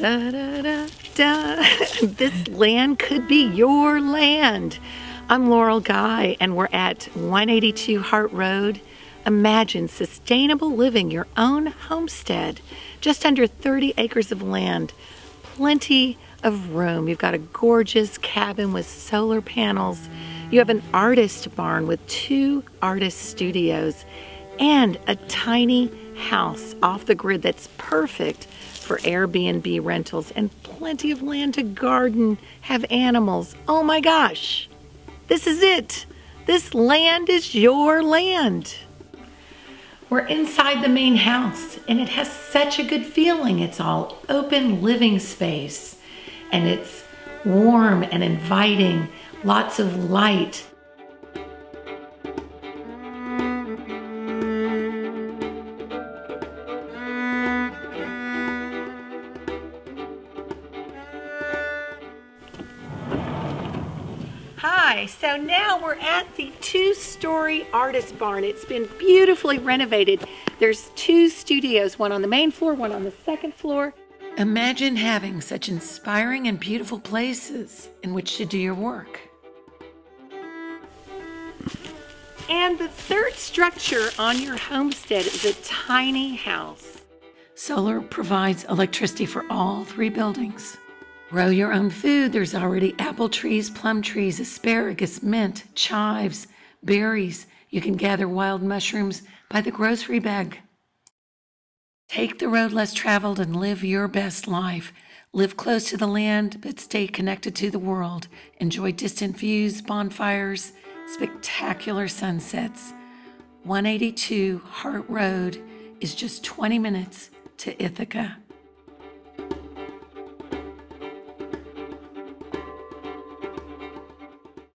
Da, da, da. This land could be your land. I'm Laurel Guy, and we're at 182 Hart Road. Imagine sustainable living your own homestead, just under 30 acres of land, plenty of room. You've got a gorgeous cabin with solar panels. You have an artist barn with two artist studios and a tiny house off the grid that's perfect for Airbnb rentals and plenty of land to garden, have animals. Oh my gosh, this is it. This land is your land. We're inside the main house and it has such a good feeling. It's all open living space and it's warm and inviting, lots of light. Hi, so now we're at the two-story artist barn. It's been beautifully renovated. There's two studios, one on the main floor, one on the second floor. Imagine having such inspiring and beautiful places in which to do your work. And the third structure on your homestead is a tiny house. Solar provides electricity for all three buildings. Grow your own food. There's already apple trees, plum trees, asparagus, mint, chives, berries. You can gather wild mushrooms by the grocery bag. Take the road less traveled and live your best life. Live close to the land, but stay connected to the world. Enjoy distant views, bonfires, spectacular sunsets. 182 Hart Road is just 20 minutes to Ithaca.